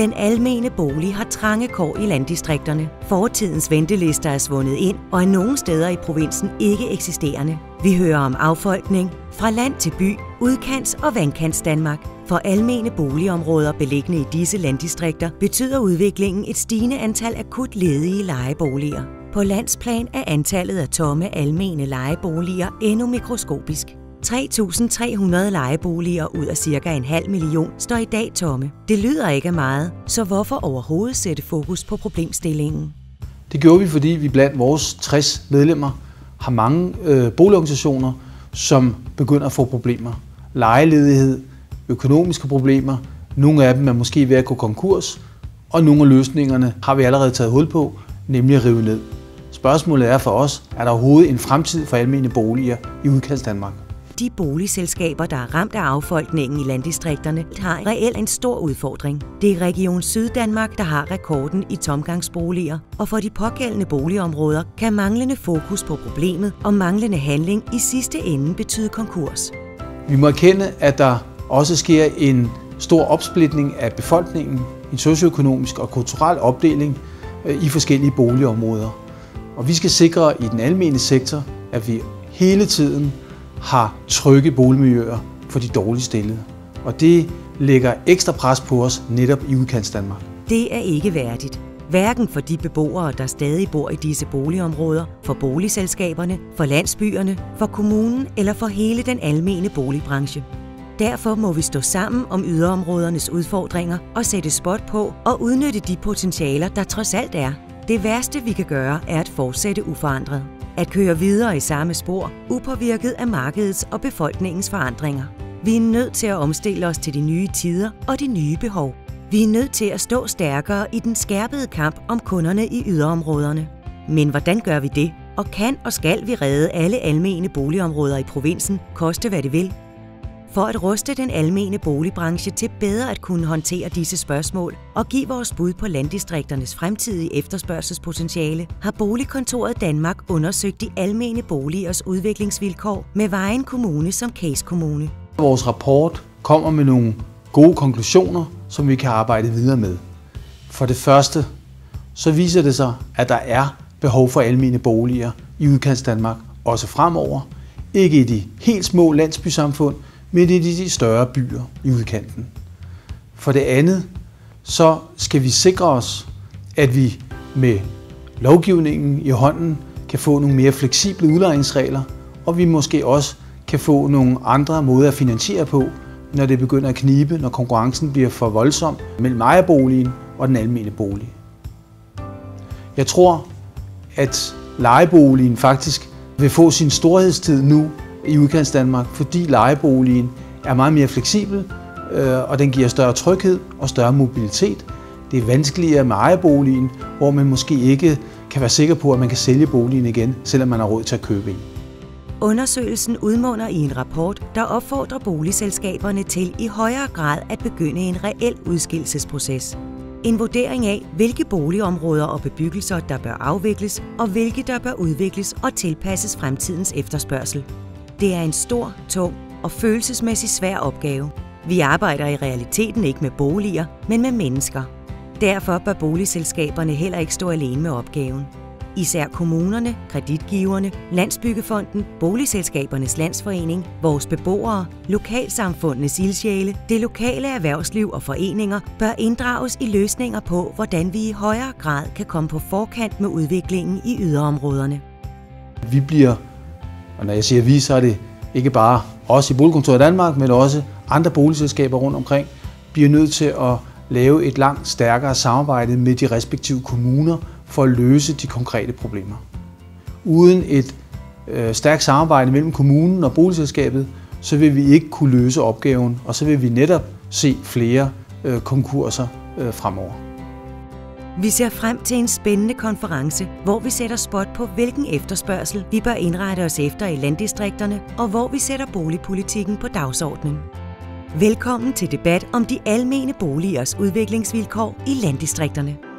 Den almene bolig har trange kår i landdistrikterne. Fortidens ventelister er svundet ind og er nogle steder i provinsen ikke eksisterende. Vi hører om affolkning fra land til by, udkants- og vandkants Danmark. For almene boligområder beliggende i disse landdistrikter betyder udviklingen et stigende antal akut ledige lejeboliger. På landsplan er antallet af tomme almene lejeboliger endnu mikroskopisk. 3.300 lejeboliger ud af cirka en halv million står i dag tomme. Det lyder ikke af meget, så hvorfor overhovedet sætte fokus på problemstillingen? Det gjorde vi, fordi vi blandt vores 60 medlemmer har mange øh, boligorganisationer, som begynder at få problemer. Lejeledighed, økonomiske problemer, nogle af dem er måske ved at gå konkurs, og nogle af løsningerne har vi allerede taget hul på, nemlig at rive ned. Spørgsmålet er for os, er der overhovedet en fremtid for almene boliger i udkast Danmark? De boligselskaber, der er ramt af affolkningen i landdistrikterne, har reelt en stor udfordring. Det er Region Syddanmark, der har rekorden i tomgangsboliger, og for de pågældende boligområder kan manglende fokus på problemet og manglende handling i sidste ende betyde konkurs. Vi må erkende, at der også sker en stor opsplitning af befolkningen, en socioøkonomisk og kulturel opdeling øh, i forskellige boligområder. Og vi skal sikre i den almene sektor, at vi hele tiden har trygge boligmiljøer for de dårligt stillede. Og det lægger ekstra pres på os netop i udkants Danmark. Det er ikke værdigt. Hverken for de beboere, der stadig bor i disse boligområder, for boligselskaberne, for landsbyerne, for kommunen eller for hele den almene boligbranche. Derfor må vi stå sammen om yderområdernes udfordringer og sætte spot på og udnytte de potentialer, der trods alt er. Det værste, vi kan gøre, er at fortsætte uforandret. At køre videre i samme spor, upåvirket af markedets og befolkningens forandringer. Vi er nødt til at omstille os til de nye tider og de nye behov. Vi er nødt til at stå stærkere i den skærpede kamp om kunderne i yderområderne. Men hvordan gør vi det? Og kan og skal vi redde alle almene boligområder i provinsen, koste hvad det vil? For at ruste den almene boligbranche til bedre at kunne håndtere disse spørgsmål og give vores bud på landdistrikternes fremtidige efterspørgselspotentiale, har Boligkontoret Danmark undersøgt de almene boligers udviklingsvilkår med Vejen Kommune som case-kommune. Vores rapport kommer med nogle gode konklusioner, som vi kan arbejde videre med. For det første, så viser det sig, at der er behov for almene boliger i udkants Danmark, også fremover. Ikke i de helt små landsbysamfund, men i de større byer i udkanten. For det andet, så skal vi sikre os, at vi med lovgivningen i hånden kan få nogle mere fleksible udlejningsregler, og vi måske også kan få nogle andre måder at finansiere på, når det begynder at knibe, når konkurrencen bliver for voldsom mellem ejerboligen og den almene bolig. Jeg tror, at lejeboligen faktisk vil få sin storhedstid nu i udkants Danmark, fordi lejeboligen er meget mere fleksibel, øh, og den giver større tryghed og større mobilitet. Det er vanskeligere med ejerboligen, hvor man måske ikke kan være sikker på, at man kan sælge boligen igen, selvom man har råd til at købe en. Undersøgelsen udmunder i en rapport, der opfordrer boligselskaberne til i højere grad at begynde en reel udskillelsesproces. En vurdering af, hvilke boligområder og bebyggelser, der bør afvikles, og hvilke der bør udvikles og tilpasses fremtidens efterspørgsel. Det er en stor, tung og følelsesmæssig svær opgave. Vi arbejder i realiteten ikke med boliger, men med mennesker. Derfor bør boligselskaberne heller ikke stå alene med opgaven. Især kommunerne, kreditgiverne, Landsbyggefonden, Boligselskabernes Landsforening, vores beboere, lokalsamfundenes ildsjæle, det lokale erhvervsliv og foreninger bør inddrages i løsninger på, hvordan vi i højere grad kan komme på forkant med udviklingen i yderområderne. Vi bliver, og når jeg siger vi, så er det ikke bare os i Boligkontoret i Danmark, men også andre boligselskaber rundt omkring, bliver nødt til at lave et langt stærkere samarbejde med de respektive kommuner for at løse de konkrete problemer. Uden et øh, stærkt samarbejde mellem kommunen og boligselskabet, så vil vi ikke kunne løse opgaven, og så vil vi netop se flere øh, konkurser øh, fremover. Vi ser frem til en spændende konference, hvor vi sætter spot på, hvilken efterspørgsel vi bør indrette os efter i landdistrikterne, og hvor vi sætter boligpolitikken på dagsordenen. Velkommen til debat om de almene boligers udviklingsvilkår i landdistrikterne.